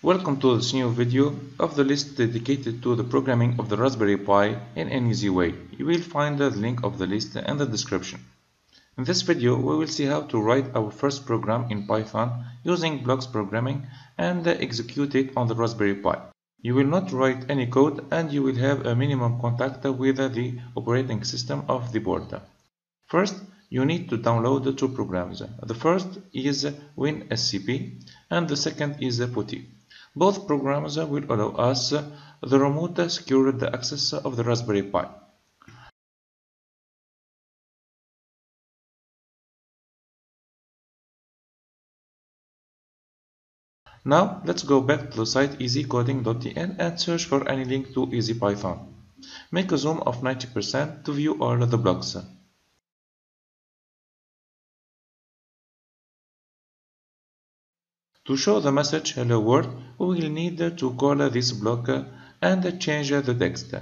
Welcome to this new video of the list dedicated to the programming of the Raspberry Pi in an easy way. You will find the link of the list in the description. In this video, we will see how to write our first program in Python using blocks programming and execute it on the Raspberry Pi. You will not write any code and you will have a minimum contact with the operating system of the board. First, you need to download two programs. The first is WinSCP and the second is PuTTY. Both programs will allow us the remote secured the access of the Raspberry Pi. Now let's go back to the site easycoding.tn and search for any link to EasyPython. Make a zoom of 90% to view all the blocks. To show the message Hello World, we will need to call this block and change the text.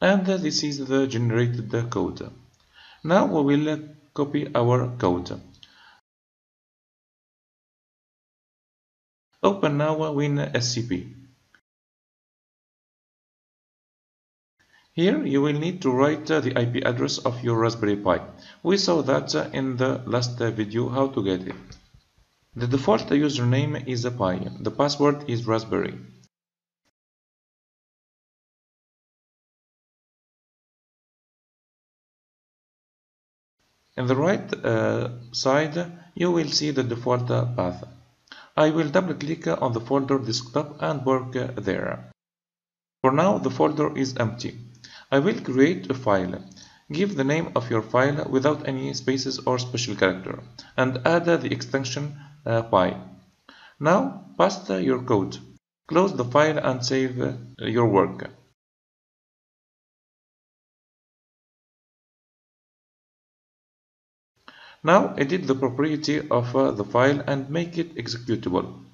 And this is the generated code. Now we will copy our code. Open now WinSCP. Here you will need to write uh, the IP address of your Raspberry Pi. We saw that uh, in the last uh, video how to get it. The default username is a Pi. The password is Raspberry. In the right uh, side, you will see the default path. I will double click on the folder desktop and work there. For now, the folder is empty. I will create a file. Give the name of your file without any spaces or special character and add the extension uh, py. Now paste your code. Close the file and save uh, your work. Now edit the property of uh, the file and make it executable.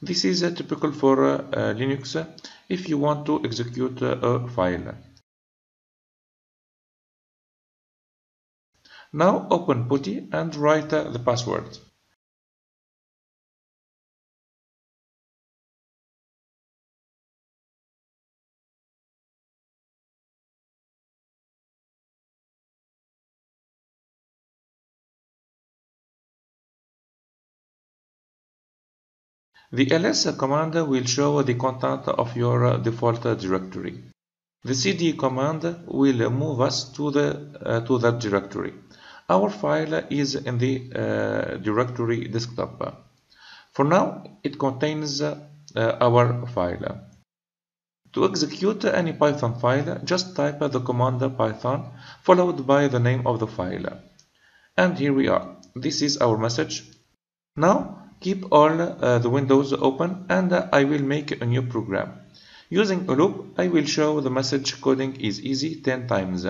This is uh, typical for uh, Linux if you want to execute a file. Now open PuTTY and write the password. The ls command will show the content of your default directory. The cd command will move us to, the, uh, to that directory. Our file is in the uh, directory desktop. For now, it contains uh, our file. To execute any Python file, just type the command python followed by the name of the file. And here we are. This is our message. Now, keep all uh, the windows open and I will make a new program. Using a loop, I will show the message coding is easy 10 times.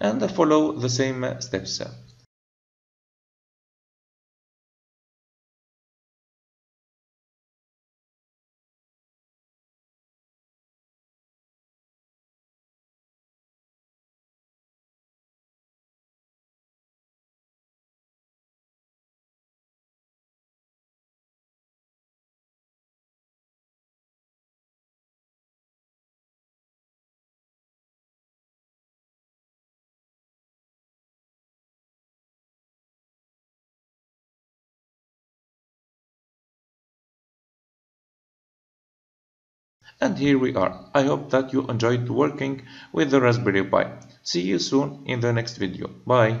And follow the same steps. And here we are. I hope that you enjoyed working with the Raspberry Pi. See you soon in the next video. Bye.